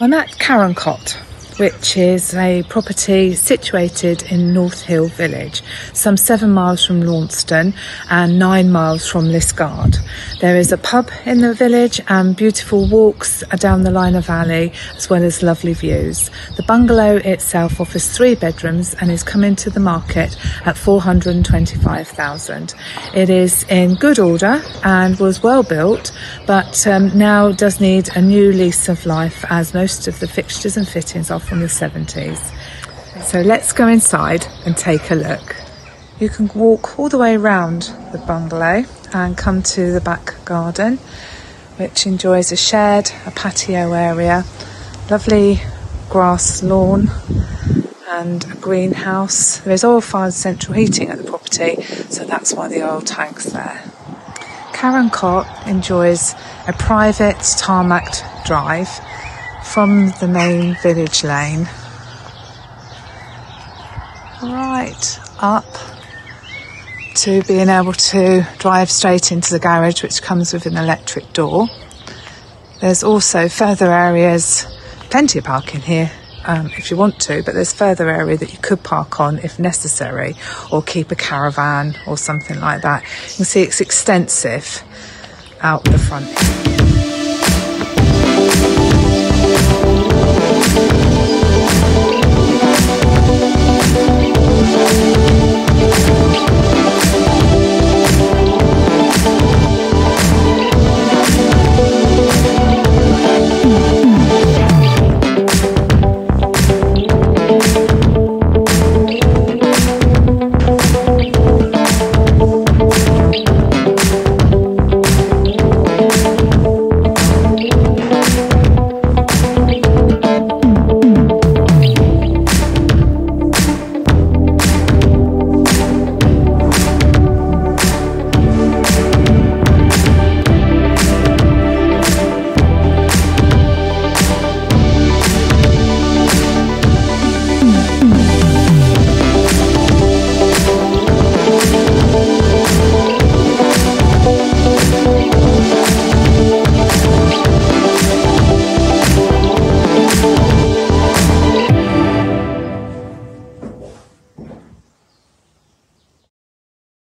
I'm at Karoncot, which is a property situated in North Hill Village, some seven miles from Launceston and nine miles from Liskeard. There is a pub in the village and beautiful walks down the Lynher Valley, as well as lovely views. The bungalow itself offers three bedrooms and is coming to the market at 425,000. It is in good order and was well built, but um, now does need a new lease of life as most of the fixtures and fittings are from the 70s. So let's go inside and take a look. You can walk all the way around the bungalow and come to the back garden, which enjoys a shed, a patio area, lovely grass lawn, and a greenhouse. There is oil fired central heating at the property, so that's why the oil tank's there. Karoncot enjoys a private tarmacked drive from the main village lane right up to being able to drive straight into the garage, which comes with an electric door. There's also further areas, plenty of parking here um, if you want to, but there's further area that you could park on if necessary, or keep a caravan or something like that. You can see it's extensive out the front.